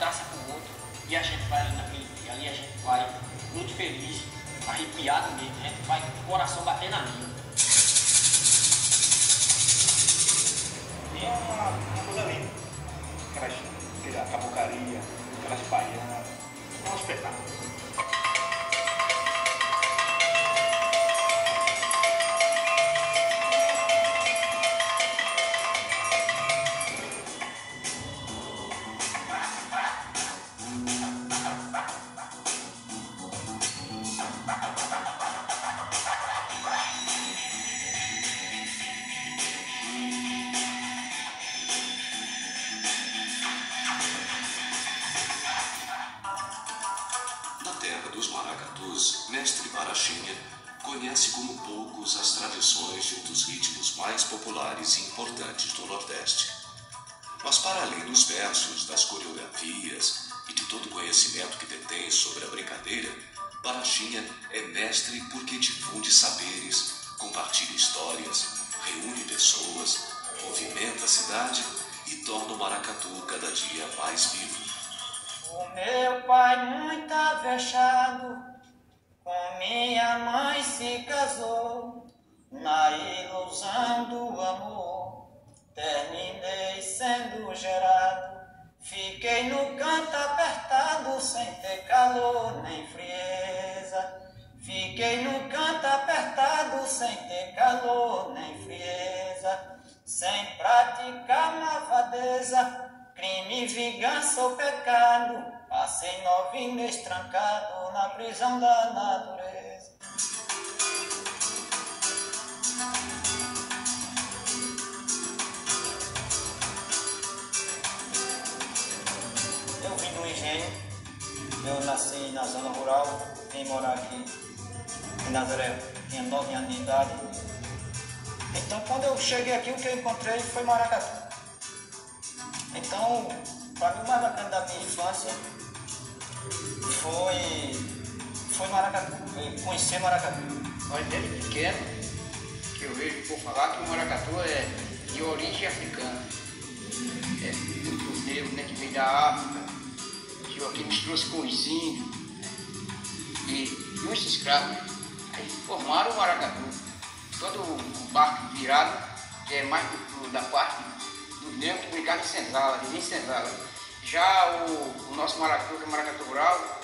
traça para o outro. E a gente vai ali naquele dia, ali a gente vai muito feliz, arrepiado mesmo, a gente vai com o coração batendo na é uma, uma coisa linda. Como poucos as tradições de um dos ritmos mais populares e importantes do Nordeste. Mas para além dos versos, das coreografias e de todo o conhecimento que detém sobre a brincadeira, Barachinha é mestre porque difunde saberes, compartilha histórias, reúne pessoas, movimenta a cidade e torna o maracatu cada dia mais vivo. O meu pai muito avexado com minha mãe se casou na ilusão do amor. Terminei sendo gerado, fiquei no canto apertado sem ter calor nem frieza. Fiquei no canto apertado sem ter calor nem frieza, sem praticar malvadeza. Crime, vingança ou pecado, passei nove meses trancado na prisão da natureza. Eu vim do engenho, eu nasci na zona rural, vim morar aqui em Nazaré, tinha nove anos de idade. Então quando eu cheguei aqui, o que eu encontrei foi maracatu. Então, para mim, o mais bacana da minha infância foi, foi Maracatu, foi conhecer Maracatu. Mas desde pequeno, que eu vejo por falar que o maracatu é de origem africana. É dos negros né, que vem da África, que aqui misturou-se com os índios e, e uns escravos. Aí formaram o maracatu. Todo o barco virado, que é mais do, do- da parte dos negros que brincavam em senzala, de em senzala. Já o, o nosso maracatu, que é maracatu rural,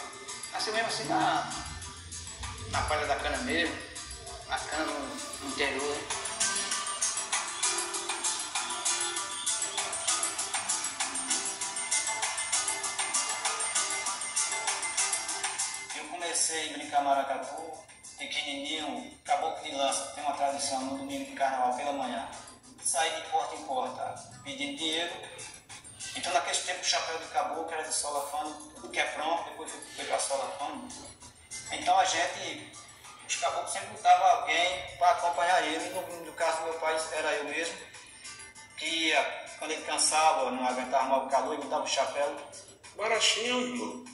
nasceu mesmo assim na, na palha da cana mesmo, na cana no, no interior. Eu comecei a brincar maracatu, pequenininho, caboclo de lança, tem uma tradição no domingo de carnaval pela manhã. Saí de porta em porta pedindo dinheiro. Então naquele tempo o chapéu de caboclo era de solafano, tudo que é pronto, depois foi para solafano. Então a gente, os caboclos sempre botavam alguém para acompanhar ele, no, no caso do meu pai era eu mesmo, que quando ele cansava, não aguentava mais o calor, ele botava o chapéu, Barachinha é um irmão.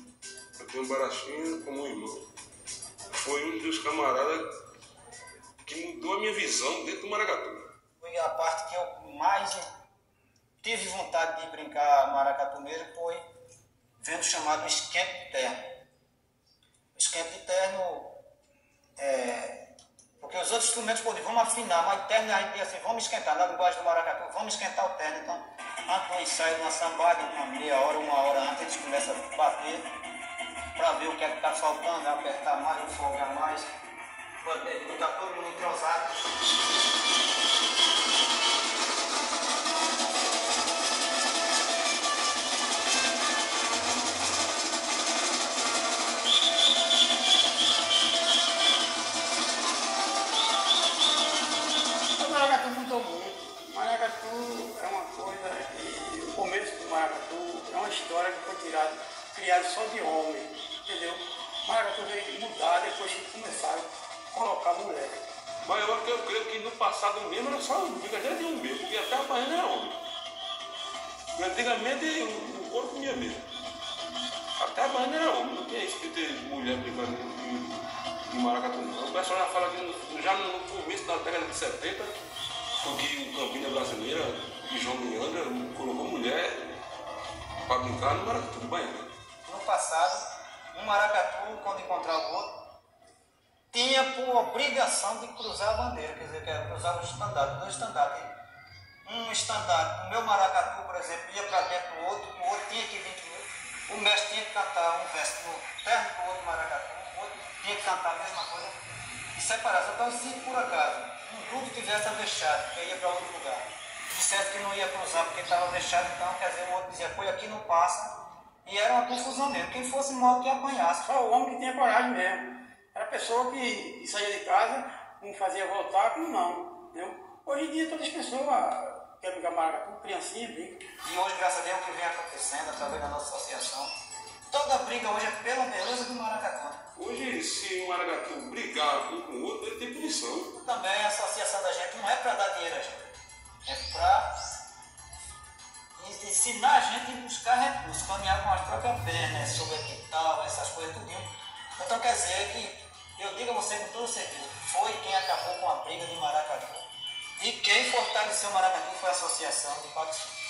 Eu tenho Barachinha como um irmão. Foi um dos camaradas que mudou a minha visão dentro do Maracatu. A parte que eu mais tive vontade de brincar maracatu mesmo, foi vendo o chamado esquento de terno. De terno é. Porque os outros instrumentos podem, vamos afinar, mas terno a gente assim, vamos esquentar, na linguagem do maracatu, vamos esquentar o terno. Então, antes do ensaio uma sambada, uma meia hora, uma hora antes, eles começam a bater para ver o que é que está faltando, apertar mais, folgar mais, botar todo mundo entrosado. O maracatu mudou muito. O maracatu é uma coisa, que o começo do maracatu é uma história que foi tirada, criada só de homens, entendeu? O maracatu veio mudar depois que começaram colocar mulher. Mas eu, eu creio que no passado mesmo era só brincadeira de um mesmo, porque até a baiana era homem. E Antigamente o, o corpo comia mesmo. Até a baiana era homem, não tinha escrito mulher brincando de, de maracatu não. O pessoal já fala que já no começo da década de 70, porque o Campina Brasileira e João Leandro colocou mulher para brincar no Maracatu do Baiano. No passado, um maracatu, quando encontrava o outro, tinha por obrigação de cruzar a bandeira, quer dizer, que era cruzar o estandarte, dois estandartes. Um estandarte, o meu maracatu, por exemplo, ia para dentro do outro, o outro tinha que vir, o mestre tinha que cantar um verso no terno do outro maracatu, o outro tinha que cantar a mesma coisa, e separar. Então, se por acaso um grupo tivesse deixado, que ia para outro lugar, dissesse que não ia cruzar porque estava deixado, então, quer dizer, o outro dizia, foi aqui não passa, e era uma confusão mesmo. Quem fosse mal que apanhasse. Só o homem que tinha coragem mesmo. Pessoa que, saía de casa, não fazia voltar, como não. Entendeu? Hoje em dia todas as pessoas querem brincar maracatu, criancinha, brinca. E hoje, graças a Deus, o que vem acontecendo através da nossa associação, toda briga hoje é pela beleza do maracatu. Hoje, se o maracatu brigar um com o outro, ele tem punição. Também a associação da gente não é para dar dinheiro a gente, é para ensinar a gente a buscar recursos, caminhar com as próprias pernas, né? sobre equital, essas coisas, tudo. Então quer dizer que, eu digo a você com toda certeza, foi quem acabou com a briga de Maracatu. E quem fortaleceu o Maracatu foi a Associação de Patrocínio.